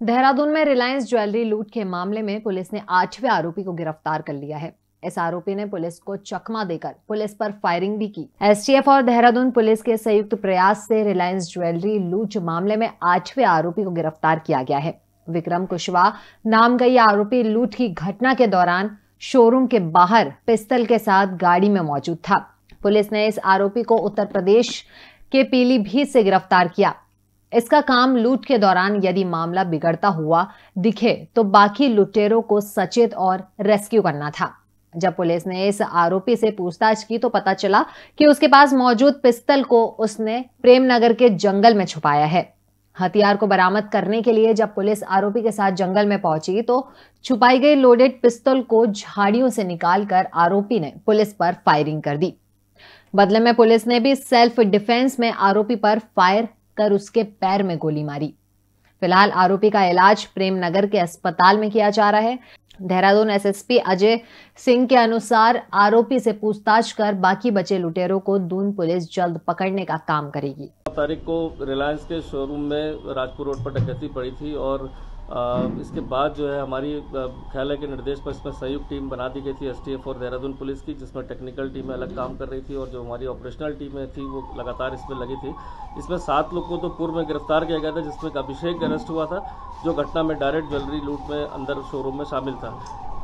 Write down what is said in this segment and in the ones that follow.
देहरादून में रिलायंस ज्वेलरी लूट के मामले में पुलिस ने आठवें आरोपी को गिरफ़्तार कर लिया है। इस आरोपी ने पुलिस को चकमा देकर पुलिस पर फायरिंग भी की। एसटीएफ और देहरादून पुलिस के संयुक्त प्रयास से रिलायंस ज्वेलरी लूट मामले में आठवें आरोपी को गिरफ़्तार किया गया है। विक्रम कुशवाहा नाम का यह आरोपी लूट की घटना के दौरान शोरूम के बाहर पिस्तल के साथ गाड़ी में मौजूद था। पुलिस ने इस आरोपी को उत्तर प्रदेश के पीलीभीत से गिरफ़्तार किया। इसका काम लूट के दौरान यदि मामला बिगड़ता हुआ दिखे तो बाकी लुटेरों को सचेत और रेस्क्यू करना था। जब पुलिस ने इस आरोपी से पूछताछ की तो पता चला कि उसके पास मौजूद पिस्तल को उसने प्रेमनगर के जंगल में छुपाया है। हथियार को बरामद करने के लिए जब पुलिस आरोपी के साथ जंगल में पहुँची तो छुपाई गई लोडेड पिस्तौल को झाड़ियों से निकालकर आरोपी ने पुलिस पर फायरिंग कर दी। बदले में पुलिस ने भी सेल्फ डिफेंस में आरोपी पर फायर कर उसके पैर में गोली मारी। फ़िलहाल आरोपी का इलाज प्रेम नगर के अस्पताल में किया जा रहा है। देहरादून एसएसपी अजय सिंह के अनुसार आरोपी से पूछताछ कर बाकी बचे लुटेरों को दून पुलिस जल्द पकड़ने का काम करेगी। तारीख को रिलायंस के शोरूम में राजपुर रोड पर डकैती पड़ी थी और इसके बाद जो है हमारी ख्याल के निर्देश पर इसमें संयुक्त टीम बना दी गई थी एसटीएफ और देहरादून पुलिस की, जिसमें टेक्निकल टीमें अलग काम कर रही थी और जो हमारी ऑपरेशनल टीमें थी, वो लगातार इसमें लगी थी। इसमें सात लोग को तो पूर्व में गिरफ़्तार किया गया था, जिसमें अभिषेक अरेस्ट हुआ था, जो घटना में डायरेक्ट ज्वेलरी लूट में अंदर शोरूम में शामिल था।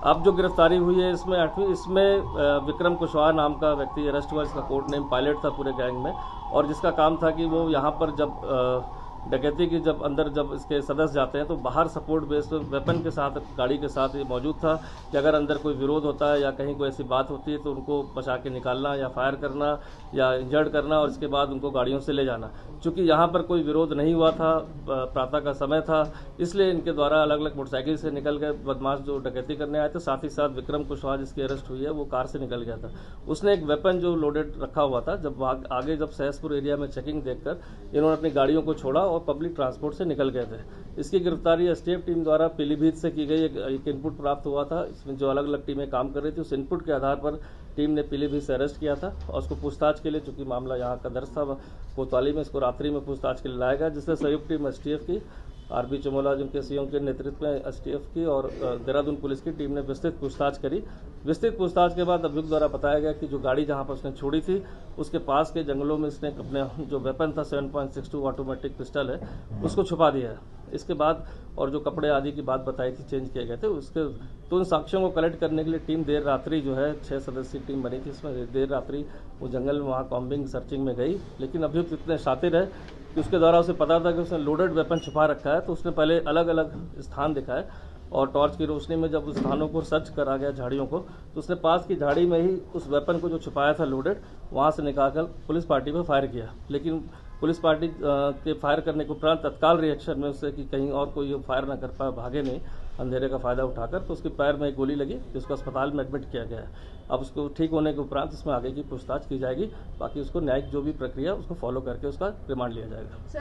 अब जो गिरफ्तारी हुई है, इसमें आठवीं, इसमें विक्रम कुशवाहा नाम का व्यक्ति अरेस्ट हुआ इसका कोर्ट नेम पायलट था पूरे गैंग में, और जिसका काम था कि वो यहाँ पर जब डकैती की जब अंदर जब इसके सदस्य जाते हैं तो बाहर सपोर्ट बेस्ड वेपन के साथ, गाड़ी के साथ ये मौजूद था कि अगर अंदर कोई विरोध होता है या कहीं कोई ऐसी बात होती है तो उनको बचा के निकालना या फायर करना या इंजर्ड करना और इसके बाद उनको गाड़ियों से ले जाना। चूँकि यहाँ पर कोई विरोध नहीं हुआ था प्रातः का समय था, इसलिए इनके द्वारा अलग अलग मोटरसाइकिल से निकल गए बदमाश जो डकैती करने आए थे, साथ ही साथ विक्रम कुशवाहा जिसकी अरेस्ट हुई है, वो कार से निकल गया था। उसने एक वेपन जो लोडेड रखा हुआ था, जब आगे जब सहसपुर एरिया में चेकिंग देखकर इन्होंने अपनी गाड़ियों को छोड़ा और पब्लिक ट्रांसपोर्ट से निकल गए थे। इसकी गिरफ्तारी एसटीएफ टीम द्वारा पीलीभीत से की गई। एक इनपुट प्राप्त हुआ था। इसमें जो अलग अलग टीमें काम कर रही थी, उस इनपुट के आधार पर टीम ने पीलीभीत से अरेस्ट किया था और उसको पूछताछ के लिए, चूँकि मामला यहाँ का दर्ज था कोतवाली में, इसको रात्रि में पूछताछ के लिए लाया गया, जिससे संयुक्त टीम एसटीएफ की आरबी चमोला जिनके सीएम के नेतृत्व में एसटीएफ की और देहरादून पुलिस की टीम ने विस्तृत पूछताछ करी। विस्तृत पूछताछ के बाद अभियुक्त द्वारा बताया गया कि जो गाड़ी जहाँ पर उसने छोड़ी थी, उसके पास के जंगलों में इसने अपने, जो वेपन था 7.62 ऑटोमेटिक पिस्टल है, उसको छुपा दिया है। इसके बाद, और जो कपड़े आदि की बात बताई थी, चेंज किए गए थे, उसके तो उन साक्ष्यों को कलेक्ट करने के लिए टीम देर रात्रि जो है, छह सदस्यीय टीम बनी थी, इसमें देर रात्रि वो जंगल में वहाँ कॉम्बिंग सर्चिंग में गई, लेकिन अभियुक्त इतने शातिर है कि उसके द्वारा उसे पता था कि उसने लोडेड वेपन छुपा रखा है तो उसने पहले अलग अलग स्थान दिखाए और टॉर्च की रोशनी में जब उस स्थानों को सर्च करा गया झाड़ियों को तो उसने पास की झाड़ी में ही उस वेपन को जो छुपाया था लोडेड वहाँ से निकाल पुलिस पार्टी पर फायर किया। लेकिन पुलिस पार्टी के फायर करने के उपरांत तत्काल रिएक्शन में उससे कि कहीं और कोई फायर ना कर पाए, भागे नहीं, अंधेरे का फ़ायदा उठाकर तो उसके पैर में एक गोली लगी, जिसको अस्पताल में एडमिट किया गया अब उसको ठीक होने के उपरांत इसमें आगे की पूछताछ की जाएगी, बाकी उसको न्यायिक जो भी प्रक्रिया उसको फॉलो करके उसका रिमांड लिया जाएगा।